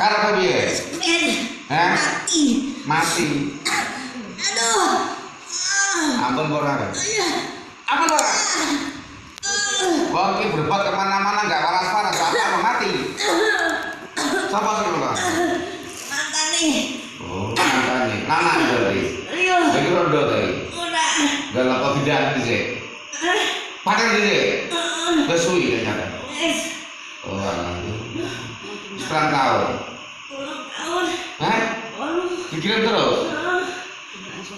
Karep piye? Men. Hah? Mati. Mati. Aduh. Ampun ora. Iya. Ampun ora. Wong iki berbot ke mana-mana nggak waras-waras, apa mati. Sapa sing ora? Mantan nih. Oh, mantane. Lanang berarti. Iya. Iki rondo ta iki. Udah. Gak apa bidan dhisik. Paten dhisik. Wis suwi ya nyata. Eh. Oh. Sekarang tahun. Tahun. Hah? Dikirim terus.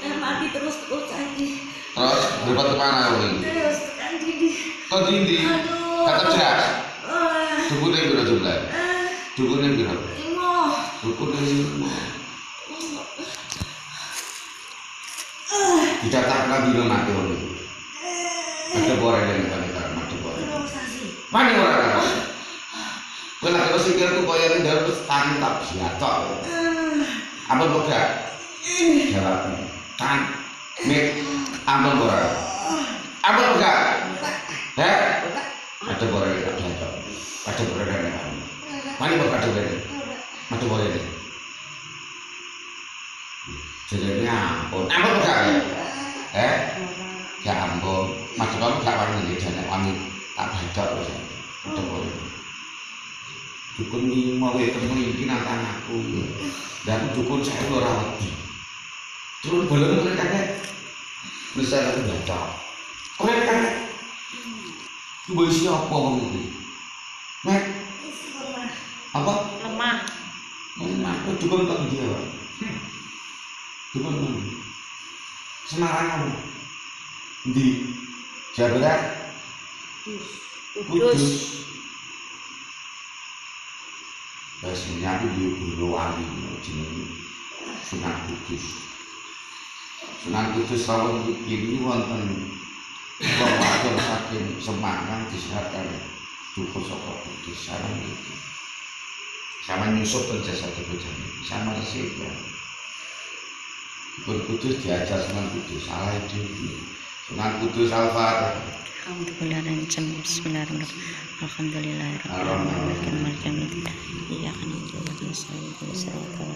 Eh mati terus terus lagi. Terus berbot ke mana kowe? Terus tekan didi. Kok dindi? Gak kerja. Ah. Dukune piro jumlah? Eh. Dukune piro? Imo. Dukune lima. Dicatatkan di rumah mati ono. Ada bore yang kan kan mati bore. Mani ora kan. Kowe lagi berpikir tuh kaya ini dalam tani tak siatok. Ampun. Jawab. Tan. Mik. Ampun ora. Ampun boga. Heh. Ada bore yang tak siatok. Ada yang tak. Mani boga ada bore. Mati bore ini. Jadi ampun. Ampun. Eh? Ya ampun. Mas kamu gak wangi jane wangi tak bacok wis. Ada bore. Dukun lima wae ketemu iki nang tanganku dan dukun saya ora wedi turun bolong mulai kakek bisa aku baca oleh kakek Coba siapa wong iki? Mek, apa? Lemah. Lemah, kok dukun kok dia, Pak? Dukun mana? Semarang apa? Di Jawa Barat? Kudus. Aku di Guru Wali, jenenge Sunan Kudus. Sunan Kudus lawan kiri wonten wadon saking Semarang disehatkan dukun saka Kudus sareng iki. Sama nyusup ke jasa kebujani, sama resik ya. Dukun Kudus diajar Sunan Kudus, salah itu. Sunan Kudus Al-Fatihah. Alhamdulillahirrahmanirrahim Bismillahirrahmanirrahim. Iyyaka na'budu wa iyyaka nasta'in Ihdinas siratal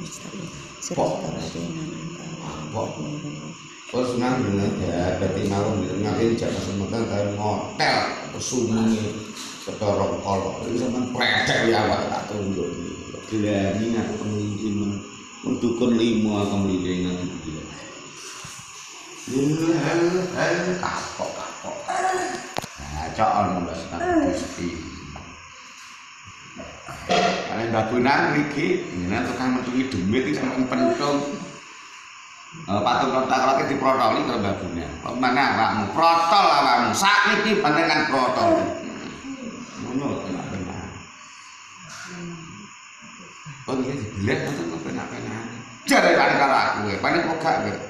mustaqim Siratal ladzina an'amta 'alaihim Terus Sunan bener berarti malam ngapain jangan semekan dari motel pesumungi setorong kolok. Itu sama predek ya awak tak tunjuk gelani aku pemimpin mendukun lima kemelilingan gila kapok kapok Kalian ini tukang demit sampean pentung. Patung kalau? Protol ini pandangan protol. Ngono kena benar. Oh dibelah itu penak-penak. Jare panik karo aku. Panik kok gak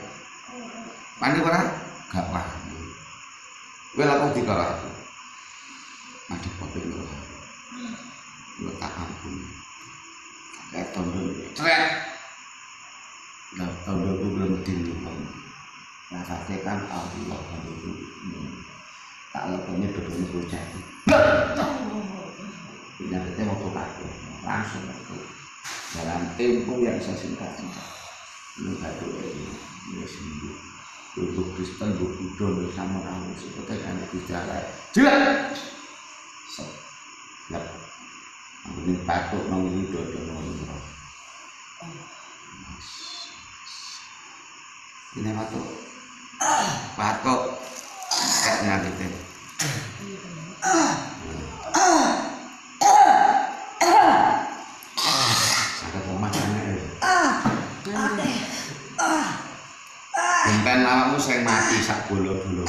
Panik ora? Gak paham. Kowe laku di karo aku. Madhep kopi lho. Lu tak ampun. Kayak tondo. Cret. Nah, tondo belum. Nah, saya kan Allah itu tak letaknya duduknya bocah. Penyakitnya mau aku langsung aku dalam tempo yang saya singkat. Ini satu ini sembuh. Untuk Kristen, untuk Buddha, untuk sama kamu seperti kan bicara. So, yap. Aku ini patuk nong ini dodo ini. Ini patuk. Patuk. Kayaknya gitu. sing mati sak bolo dulu.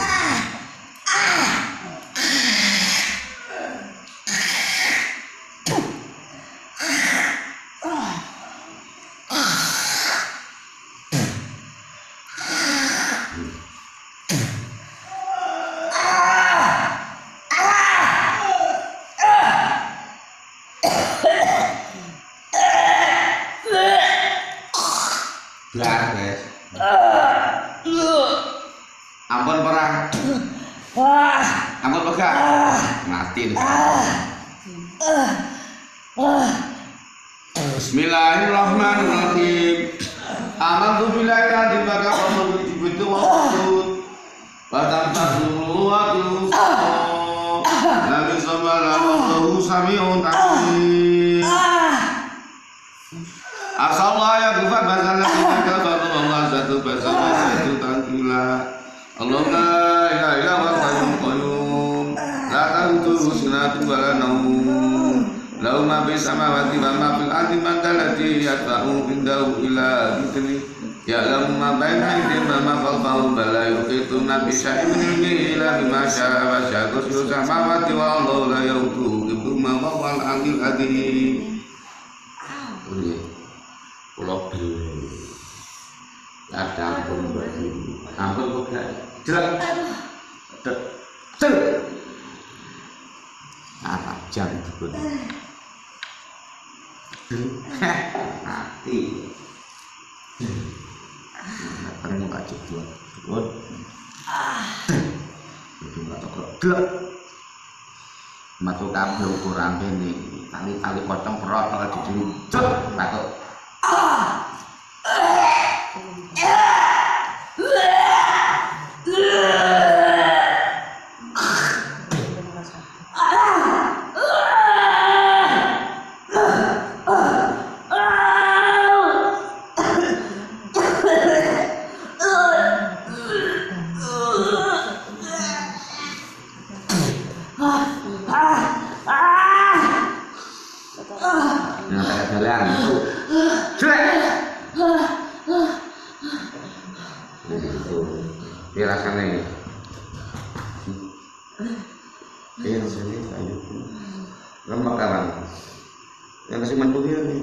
Blah, blah. Uh. Ampun perang. Ampun pegah. Mati nih. Bismillahirrahmanirrahim. Amantu billahi la ilaha illa huwa jibitu wa qut. Wa tamtazu wa tu. Nabi sallallahu samiun alim. Asallah ya kufar basal ladzina kafaru Allah satu basal. Allah illa huwa al-hayyul qayyum. La ta'khudhuhu sinatun wa la nawm. Lahu ma fis samawati wa ma fil ardi man dalladhi yatba'u indahu ila dhikri Ya'lamu ma baina wa ma khalfahum wa la yuhituna bi syai'in min ilmihi illa bima syaa wa syaa samawati wa Allahu la yauduhu hifdhuhuma wa. Nggih. Kula beli. Ada ampun Mbak Ibu. Ampun kok jelek. Cel. Apa jam itu Mati. Karena nggak cukup, cukup. Itu nggak cukup. Gelap. Matu kabel ukuran ini tali-tali pocong perot kalau jadi cek batu. Yang tak jalan. Jelek. Itu. Ini rasanya ini. Ini rasanya ayo. Lemak kawan. Yang kasih mantu dia nih.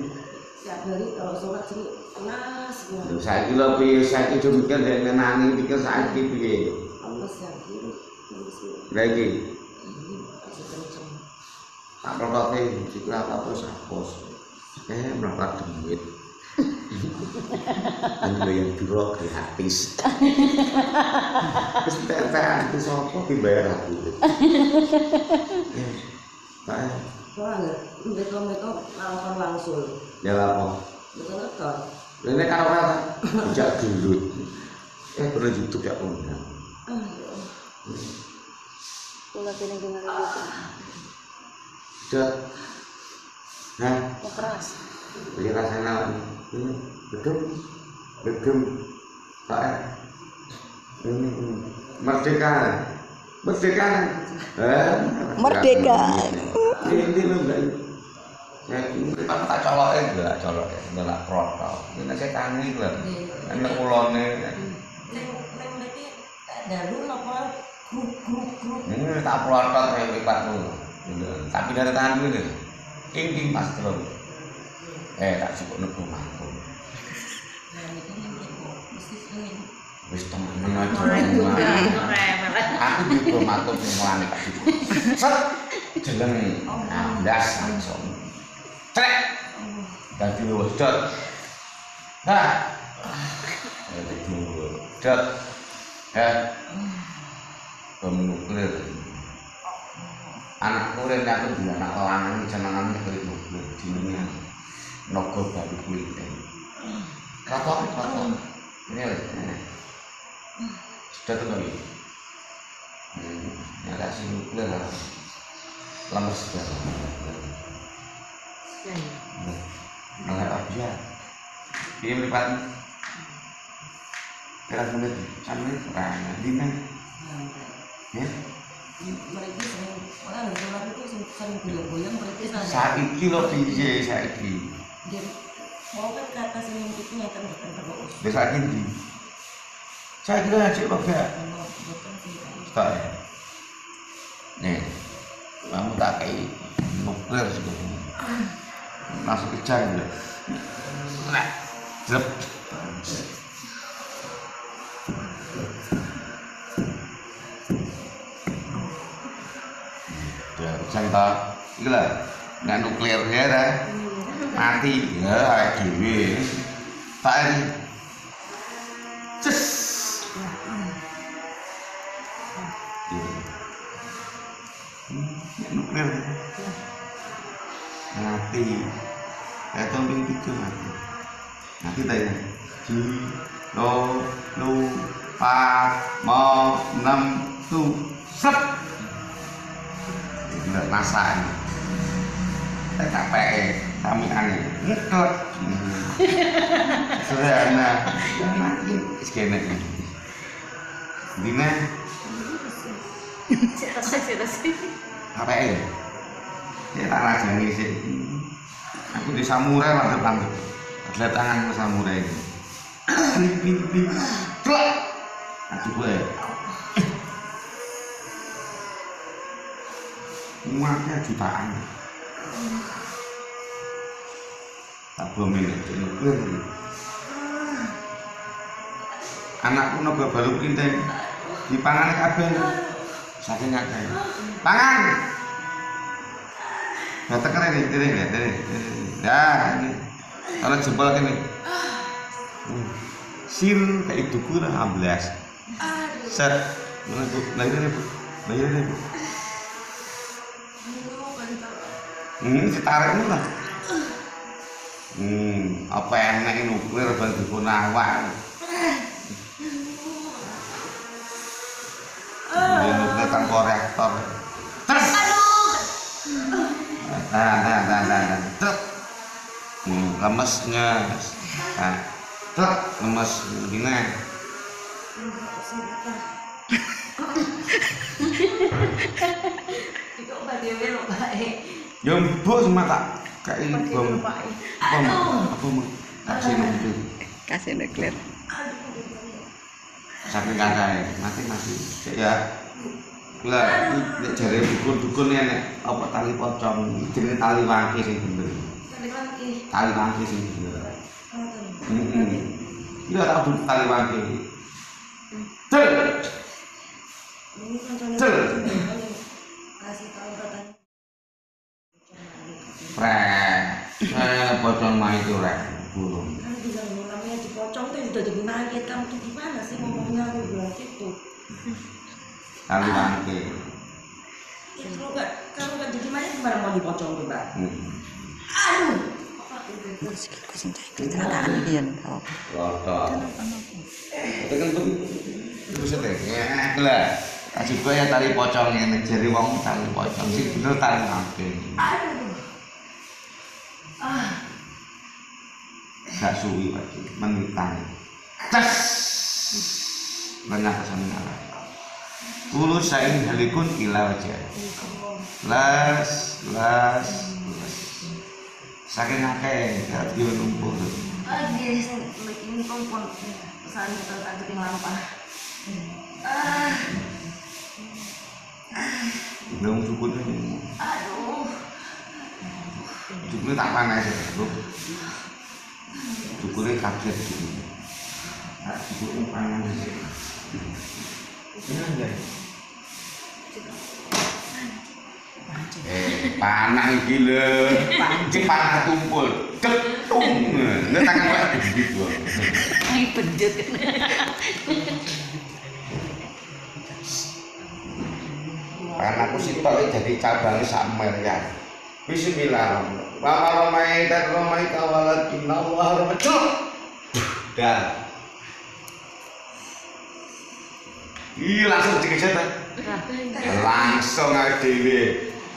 Setiap hari kalau sholat sini panas banget. Lho, Saiki lho piye saiki cuma mikir dek ngenani pikir saiki piye. Panas yang kiri. Panas banget. Lah iki Ini masih kenceng. tak sikil apa terus hapus. Eh melakukan duit. Bayar biro gratis. Terus tetean itu sapa dibayar aku. Ya, Pak, Wah, enggak. Mereka-mereka melakukan langsung. ya apa? Betul-betul. Ini kan orang bijak gelut. Eh pernah YouTube ya undang. Ah, ya Allah. Pula pinag-pinag Nah, Keras. Jadi rasanya ini bedum, bedum, pak. Ini ini. merdeka, merdeka. Eh, Merdeka. Ini loh mbak. Saya ini kan tak colok enggak colok enggak protol. Ini saya tani loh. Enak ulone. Dalu apa grup grup grup. Ini tak protol kayak lipat dulu. Tapi dari tangan dulu Inggih Mas Trun. Eh tak cukup nek mampu. Wis temen aja. Aku juga mampu ngelani tak cukup. Set jeleng ndas langsung. Trek. dadi dulu wedot. Nah. Ya dulu wedot. Ya. Eh. Pemukul. Pemukul. Anak kuren aku di anak lanang jenengan kulit nuklir jenenge Nogo Baru Kuiten. Kraton, kraton. Ini lho. ini. Sudah tuh kali. Hmm, ya kasih nuklir lah. Lemes sudah. Mengenai apa ya? Ini melipat. Kira menit, sampai kurang. Dina, ya. Mereka sering, orang yang sholat itu sering- sering goyang-goyang mereka sana. Saiki piye mau kan ke atas ini itu akan akan terus. Wis saiki ndi? Kalau bukan sih. Tak ya? Nih, kamu tak kayak nuklir sebelumnya. Masuk ke jam ya. Nah. Ya, contoh, itu lah, nggak nuklir ya, dah. mati, ya, kayak gini. Tak ini, Cus. Gitu. Hmm, nuklir. mati kayak tombing tiga mati mati tanya ji lo lu pa mo enam tu set nggak masakan. Saya capek kami aneh ngekot sederhana. Makin skenet dina apa ya? Ya tak rajani sih. Aku di samurai lah depan. Ada tangan ke samurai ini. Plak! aduh gue uangnya jutaan tak belum ini nuklir anakku nopo baru kinten di pangan kabeh saking akeh pangan Nah, tekan ini, ini, ini, ini, ini. Ya, ini. Kalau jempol ini. Hmm. Sir kayak itu kurang 16. Set. Mana bu? Lahir ini Hmm, ditarik lah. Hmm, apa enak ini nuklir bantu kunawak. Ini nuklir kan korektor. Terus. Nah, nah, nah, nah, nah. Truk. Hmm, lemesnya. Nah, truk, lemes gini. Itu obat dewe lo baik. Ya mbok semua tak kayak bom. Bom apa mau? Sini itu. Kasih nuklir. Saking kakak mati mati. Ya. Lah, nek jare dukun-dukun ya nek apa tali pocong, jenenge tali wangke sing bener. Tadi lagi. Tali wangke sing bener. Heeh. Iya tak duduk tali wangke. Cel. Ini kan Cel. kasih tahu katanya. Pocong mah itu rek burung. Kan bilang "Loh, namanya dipocong tuh udah jadi nangis kamu tuh gimana sih ngomongnya aku bilang gitu. Ya kalau nggak kalau nggak jadi nangis gimana mau dipocong tuh mbak? Hmm. Aduh. Masih kucing cahaya kecelakaan dia nih. Oh. Lotok. Itu kan tuh bisa deh. Ya, lah. Kasih gue ya tali pocong ini jadi wong tali pocong sih bener tali wangke. Aduh. Ah. Gak suwi pasti menitan. Tes. Banyak kesan nyala. Kulu sain halikun ila wajah. Las, las, las. Saking akeh, gak dia numpuk. Lagi ini kompon pesan terkait lampa. Ah. Dong cukup ini. Aduh. Cukup tak panas ya, Cukupnya kaget gitu. Tak cukup. Ini. Eh, panah iki lho. Panah tumpul. Ketung. Nek tangan kok gitu. Ay, penjut. Panahku sitok jadi cabang samer ya. Bismillah. Wa ramaita ramaita walakin Allah ramaita. Dan Iya langsung dikejar ta. Langsung ae dhewe.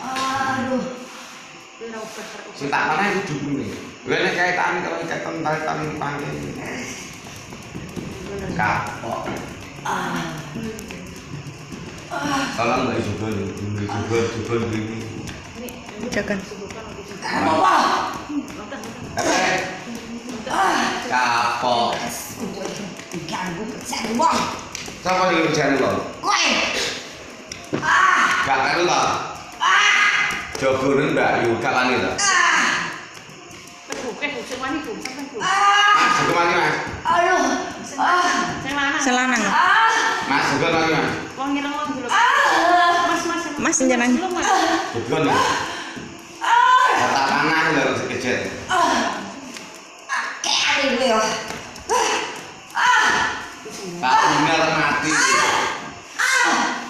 Aduh. Sing tak panah iku dukune. Lha nek kaitan kalau kaitan tali-tali panggil. Kapok. Kalau nggak juga juga juga juga gini. Jangan. Eh, kapok. Ganggu percaya wong. Siapa yang kerjaan lo? Kowe. Gak kan lo? Jogone Mbak Yu, gak wani lo? Mas, juga wani mas. Aduh. Ah. Selanang. Mas, juga wani mas. Mas jangan. Juga nih. Kata panah lo harus dikejar. Kayak ada gue ya. Pak Tinggal mati.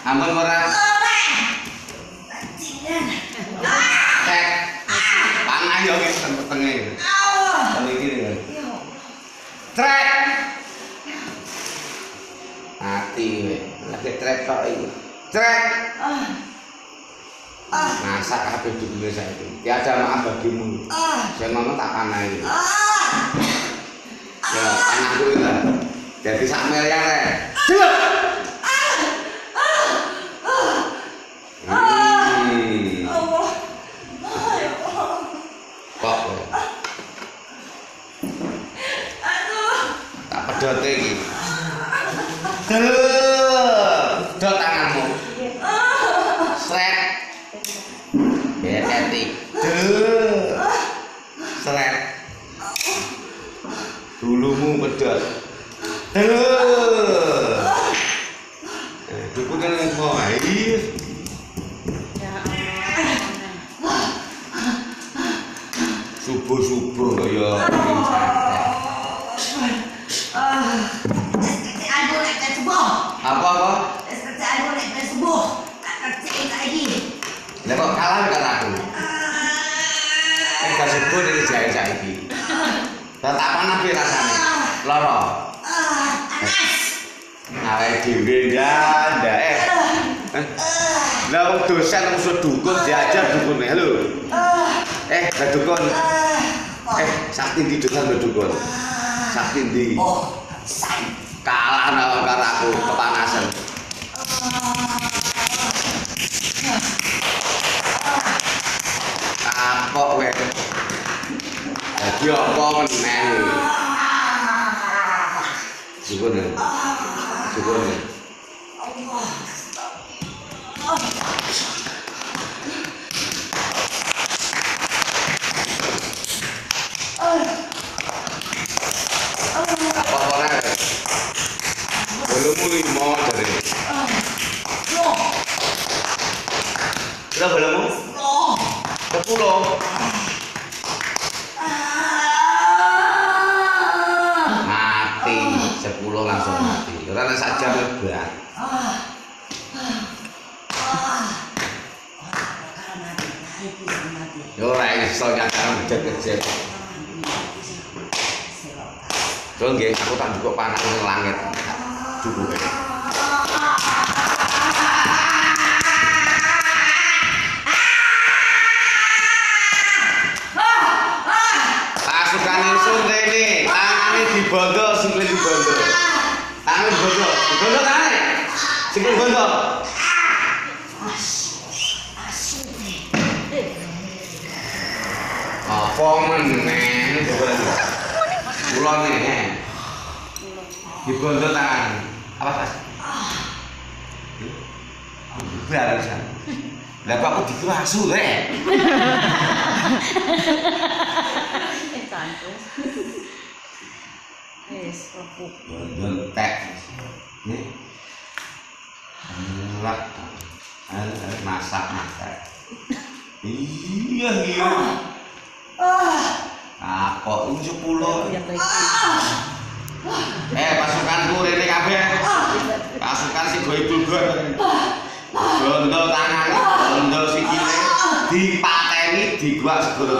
Ampun ora Bajingan. cek. Pak Ayo kita tengah. Ah. Kalau ini nih. Ya. Trek. Mati. Lagi trek kok iki. Trek. Ah. Ah. Masak kabeh dukune saiki. Tiada maaf bagimu. Ah. Saya ngomong tak panai. Ah. Ya, anakku itu lah. Jadi sak miliar ya. Celup. apa apa? Tes kerjaan boleh tak kerjain lagi. Lepas kalah karo aku? Eh. Nek kerjaan ini jahit saiki. Ini tak panas sih rasanya. Ah. Loro. Panas Ayo dingin ndak eh. Ah. eh. Lah wong dosen musuh dukun ah. diajar eh, dukun halo. Eh, ndak dukun. Eh, sakti di dosen ndak dukun. Sakti di. Oh, sakti. Kalah nawa karo aku kepanasan. Kapok kowe. Dadi apa meneh? Dukun. ya? Dukun. bondo sing kleti bondo. Tangi bondo. Bondo kae. Sing kleti bondo. Apa meneng kula niki? Kula niki. Di bondo tangan. Apa Pak? Barusan. Lah kok aku dikuasu rek. Bentek. Nih. Lah. Masak masak. Iya iya. Kapok ini sepuluh. Eh pasukanku rene kabeh. Pasukan si goibul gon. Bondo tangan, bondo sikile, dipateni digwak segoro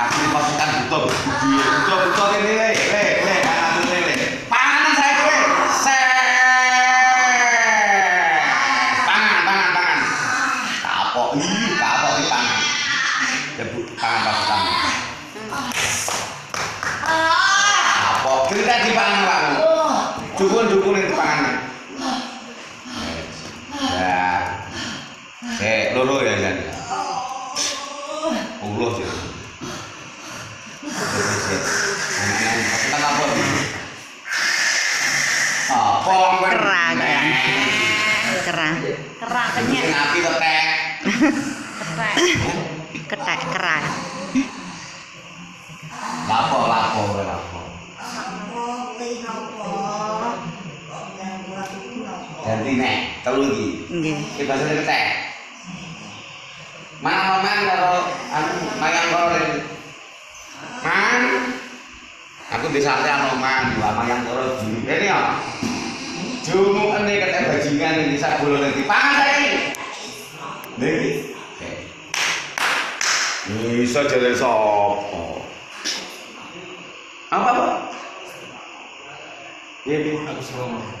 Aku pasukan butuh buku. Butuh-butuh ini, Ganti nek telu iki. Nggih. Iki bahasane ketek. Mang mang karo anu mayang kore. Mang. Aku disate anu mang dua mayang karo juri. Ini ya. Jumu ene ketek bajingan iki sak bolone dipangan saiki. Niki. Bisa jare sapa? Apa apa? Iya, iya, aku ngomong.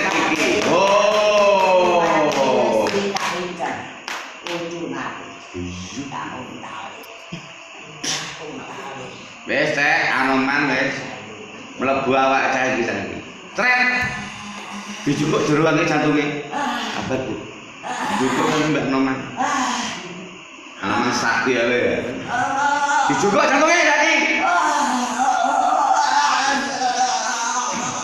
Mlebu awak cah iki saiki. Tret. Dijupuk jeroane jantunge. Apa Bu? Dijupuk kan Mbak Noman. Anoman sakti ale ya. Dijupuk jantunge saiki.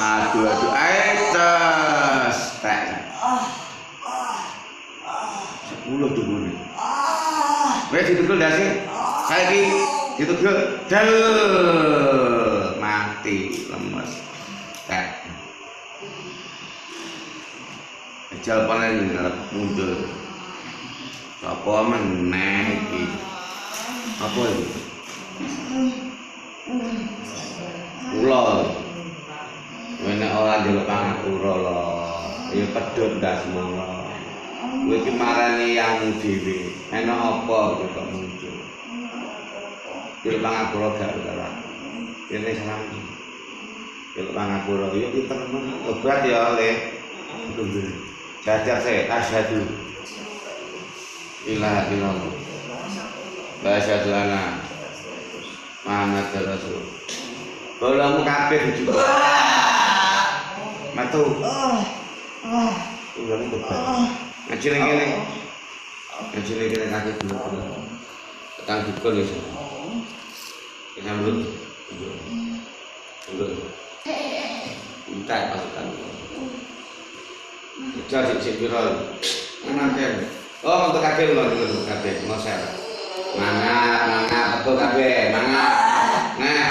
Aduh aduh ae tes. Tek. Sepuluh dulu Wes ditukul dasi. Saiki ditukul del mati lemes. Tek. Ejal paling ngarep muncul. Apa meneh iki? Apa iki? Kula. Wene ora njaluk pangapura lho. Ya pedhot ndas semono. Kowe iki marani yang dhewe. Enak apa kok muncul? Njaluk pangapura gak ora. Kene salam. Njaluk pangapura ya pinter. Obat ya Le. Tunggu. Jajar saya asyhadu ilaha illallah. Wa asyhadu anna Muhammad Rasul. Bolamu kabeh juga. Matu. Ulang beban. Ngaji ning kene. Ngaji ning kene kaki dulu. Tekan dukun ya. Kita dulu. Dulu. Minta pasukan. Jadi sik pira? Nanti. Oh, untuk kabeh lho untuk kabeh, ngoser. Mangap, mangap, betul kabeh, mangap. Nah.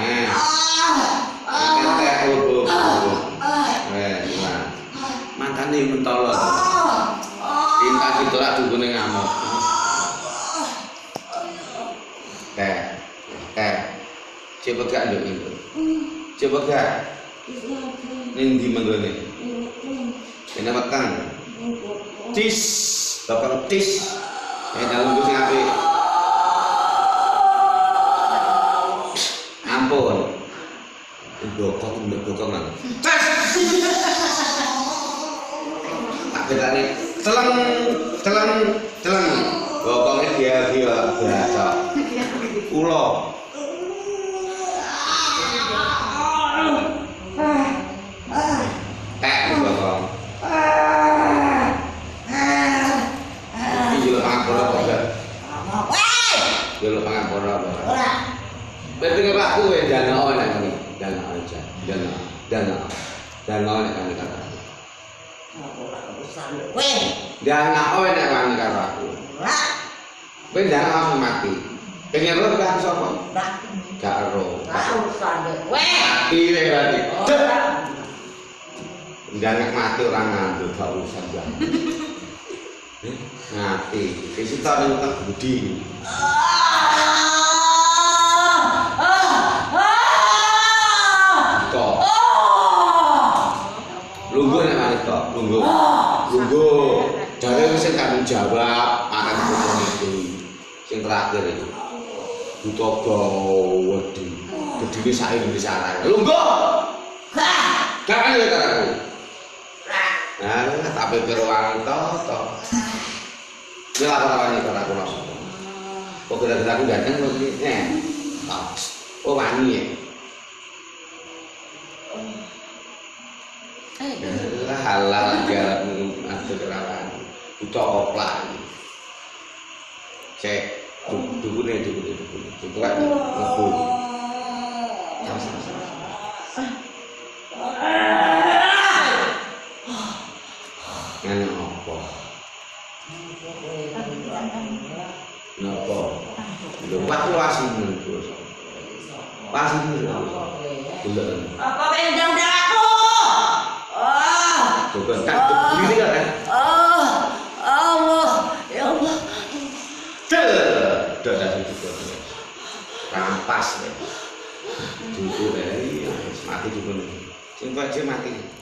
Nah. Ente kudu. Eh, nah. Makane mentolo. Cinta ditolak dukune ngamuk. Coba gak nduk itu. Coba gak. Ning ndi manggone? Kene weteng. Tis, bakal tis. Eh dalam gue sing apik. Ampun. Dokok mbek dokok nang. Tes. Tak bedane celeng celeng celeng. Bokongnya dia dia baca. Ulo. Tek bokong. Iki yo pangapura kok gak. Yo pangapura kok. Berarti ke Pak kuwe dana oleh kami. Dana aja. Dana. Dana. Dana oleh kami kata. aku. Dana oleh nek kami karo aku. Kowe dana aku mati. Pengen ro aku sapa? Gak ro. Mati we berarti. Cek. Dana mati orang ngandel gak urusan gak. Mati. Wis tak ning utang budi. Lungguh nek manis kok, lungguh. Lungguh. Jare wis tanggung jawab akan hukum itu. Sing terakhir itu. Buta gawedi. Gedine sak Indonesia raya. Lungguh. Gak ya karo. Nah, tak pikir wong to to. Lapor wani karo aku langsung. Kok gara-gara aku ganteng kok iki. Eh. Oh, oh wani ya. Lah halal jalan atur kerawan buta oplah cek dukune dukune dukune dukune ngebu sama sama sama ngene apa napa pendang aku? Oh, Coba tak begini kan kan? oh, Allah, ya Allah. Del, dah dah juga. Ya, iya, mati nih. Sing kok mati.